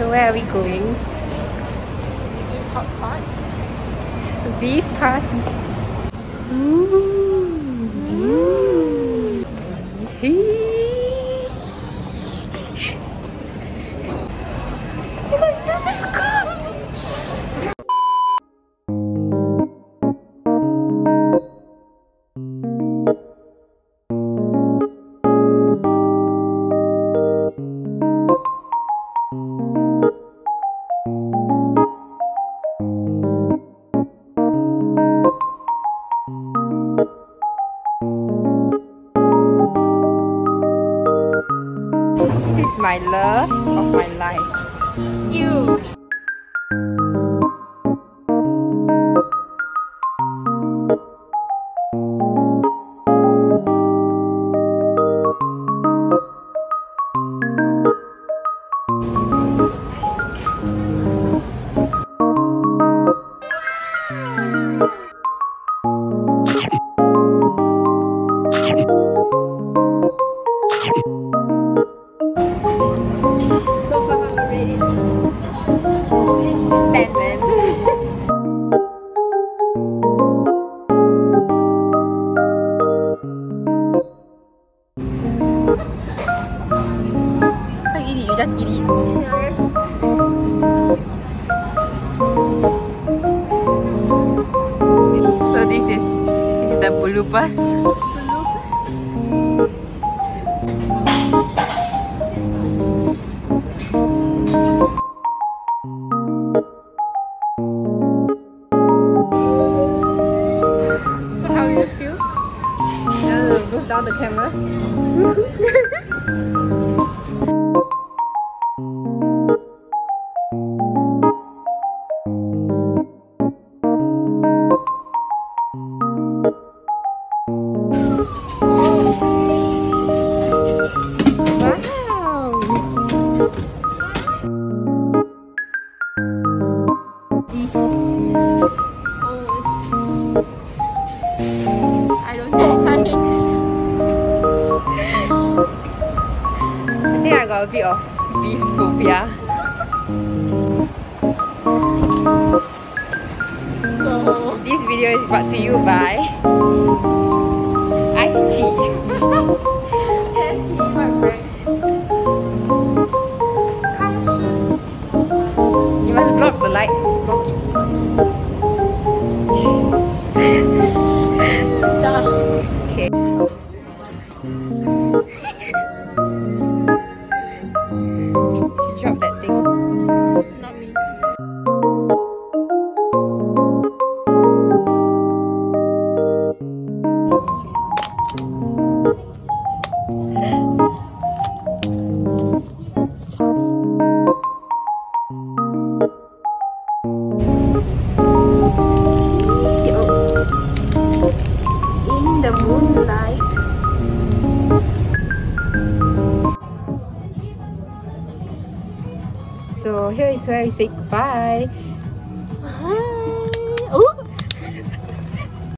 So where are we going? Beef party. Ooh. This is my love of my life. You. You just eat it. So this is this is the bulupas. So The camera. Wow! Dish. I got a bit of beef phobia. so This video is brought to you by Ice Tea. the moonlight. So here is where we say goodbye. Hi. Ooh.